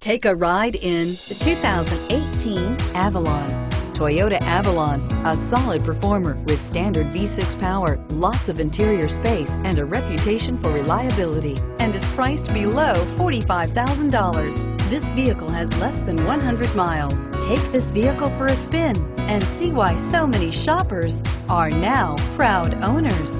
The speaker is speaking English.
Take a ride in the 2018 Avalon. Toyota Avalon, a solid performer with standard V6 power, lots of interior space, and a reputation for reliability, and is priced below $45,000. This vehicle has less than 100 miles. Take this vehicle for a spin and see why so many shoppers are now proud owners.